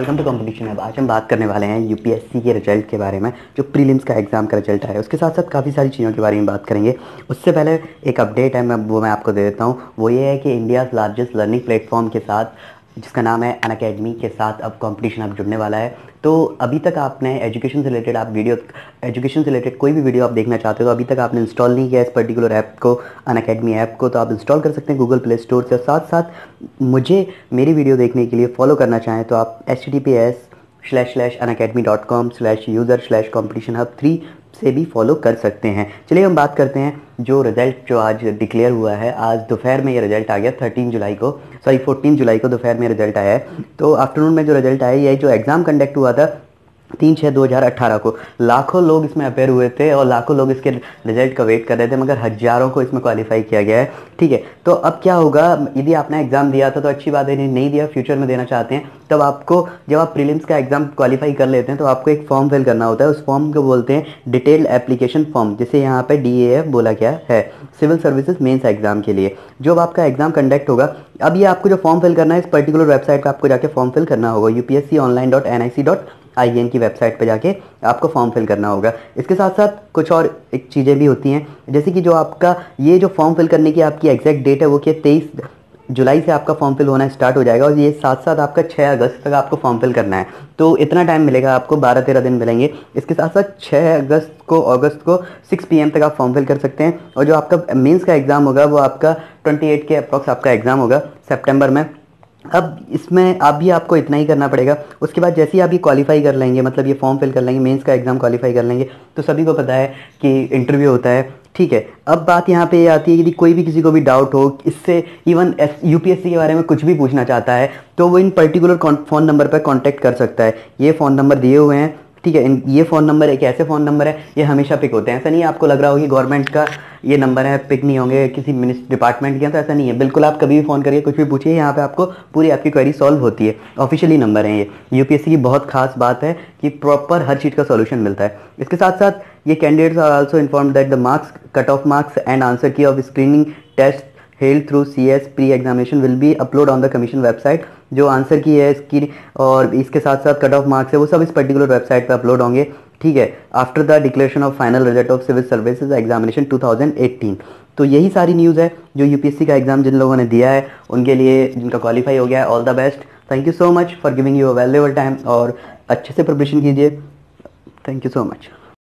Welcome to competition अब आज हम बात करने वाले हैं यूपीएससी के रिज़ल्ट के बारे में, जो प्रीलिम्स का एग्ज़ाम का रिज़ल्ट आया उसके साथ साथ काफ़ी सारी चीज़ों के बारे में बात करेंगे। उससे पहले एक अपडेट है, मैं, वो मैं आपको दे देता हूँ। वो ये है कि इंडियाज़ लार्जेस्ट लर्निंग प्लेटफॉर्म के साथ जिसका नाम है अन अकेडमी के साथ अब कंपटीशन आप जुड़ने वाला है। तो अभी तक आपने एजुकेशन से रिलेटेड आप वीडियो एजुकेशन से रिलेटेड कोई भी वीडियो आप देखना चाहते हो तो अभी तक आपने इंस्टॉल नहीं किया इस पर्टिकुलर ऐप को अन अकेडमी ऐप को तो आप इंस्टॉल कर सकते हैं गूगल प्ले स्टोर से। साथ साथ मुझे मेरी वीडियो देखने के लिए फॉलो करना चाहें तो आप H T P S slash slash Unacademy dot com slash user slash competition hub three से भी फॉलो कर सकते हैं। चलिए हम बात करते हैं जो रिज़ल्ट जो आज डिक्लेयर हुआ है। आज दोपहर में ये रिज़ल्ट आ गया थर्टीन जुलाई को। सॉरी फोर्टीन जुलाई को दोपहर में रिज़ल्ट आया है। तो आफ्टरनून में जो रिज़ल्ट आया, ये जो एग्ज़ाम कंडक्ट हुआ था तीन छः दो हज़ार अट्ठारह को। लाखों लोग इसमें अपेयर हुए थे और लाखों लोग इसके रिज़ल्ट का वेट कर रहे थे, मगर हज़ारों को इसमें क्वालिफाई किया गया है। ठीक है तो अब क्या होगा? यदि आपने एग्ज़ाम दिया था तो अच्छी बात है नहीं दिया फ्यूचर में देना चाहते हैं, तब आपको जब आप प्रीलिम्स का एग्ज़ाम क्वालिफाई कर लेते हैं तो आपको एक फॉर्म फिल करना होता है। उस फॉर्म को बोलते हैं डिटेल्ड एप्लीकेशन फॉर्म जिसे यहाँ पर डी बोला गया है सिविल सर्विसेज़ मेन्स एग्ज़ाम के लिए। जो आपका एग्ज़ाम कंडक्ट होगा, अब ये आपको जो फॉर्म फिल करना है, इस पर्टिकुलर वेबसाइट पर आपको जाके फॉर्म फिल करना होगा UPSC online dot N I C dot I की वेबसाइट पर जाके आपको फॉर्म फिल करना होगा। इसके साथ साथ कुछ और एक चीज़ें भी होती हैं। जैसे कि जो आपका, ये जो फॉर्म फिल करने की आपकी एग्जैक्ट डेट है, वो क्या तेईस जुलाई से आपका फॉर्म फिल होना स्टार्ट हो जाएगा और ये साथ साथ आपका 6 अगस्त तक आपको फॉर्म फिल करना है। तो इतना टाइम मिलेगा आपको 12 तेरह दिन मिलेंगे। इसके साथ साथ 6 अगस्त को अगस्त को 6 पीएम तक आप फॉर्म फिल कर सकते हैं। और जो आपका मेंस का एग्ज़ाम होगा, वो आपका 28 के अप्रॉक्स आपका एग्ज़ाम होगा सेप्टेम्बर में। अब इसमें आप भी आपको इतना ही करना पड़ेगा। उसके बाद जैसे ही आप ये क्वालिफाई कर लेंगे मतलब ये फॉर्म फिल कर लेंगे मेंस का एग्ज़ाम क्वालिफाई कर लेंगे तो सभी को पता है कि इंटरव्यू होता है। ठीक है, अब बात यहाँ पे ये आती है यदि कोई भी किसी को भी डाउट हो, इससे इवन एस यूपीएससी के बारे में कुछ भी पूछना चाहता है तो वो इन पर्टिकुलर फ़ोन नंबर पर कॉन्टैक्ट कर सकता है। ये फ़ोन नंबर दिए हुए हैं। ठीक है ये फ़ोन नंबर एक ऐसे फ़ोन नंबर है, ये हमेशा पिक होते हैं। ऐसा नहीं है, आपको लग रहा हो कि गवर्नमेंट का ये नंबर है पिक नहीं होंगे किसी मिनिस्ट डिपार्टमेंट के तो ऐसा नहीं है। बिल्कुल आप कभी भी फ़ोन करिए, कुछ भी पूछिए, यहाँ पे आपको पूरी आपकी क्वेरी सॉल्व होती है। ऑफिशियली नंबर है ये। यूपीएससी की बहुत खास बात है कि प्रॉपर हर चीज़ का सोल्यूशन मिलता है। इसके साथ साथ ये candidates are also inform that the marks cut off marks and answer key of screening test held through C S pre examination will be upload on the commission website जो answer key है इसकी, और इसके साथ साथ cut off marks है, वो सब इस पर्टिकुलर वेबसाइट पे अपलोड होंगे। ठीक है? After the declaration of final result of civil services examination 2018 तो यही सारी न्यूज़ है, जो यूपीएससी का एग्ज़ाम जिन लोगों ने दिया है, उनके लिए जिनका क्वालिफाई हो गया है all the best thank you so much for giving you a valuable time और अच्छे से प्रिपरेशन कीजिए। Thank you so much